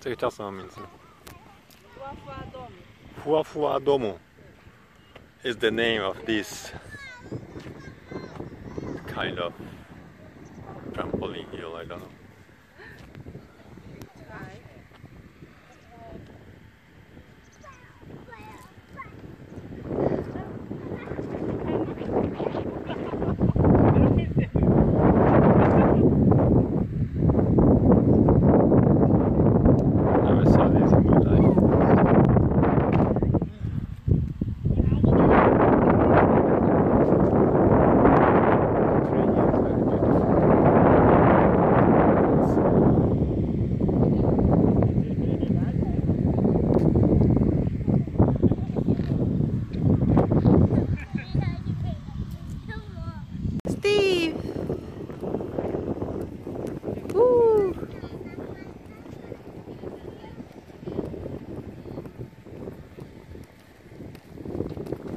Coś Domu is the name of this kind of trampoline hill, I don't know.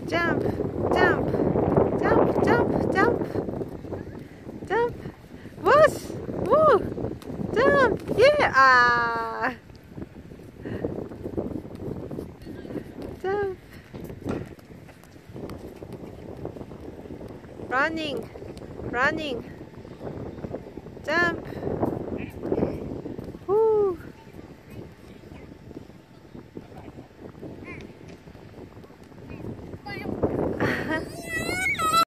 Jump, jump, jump, jump, jump, jump. What? Woo! Jump! Yeah! Ah! Jump. Running, running. Jump.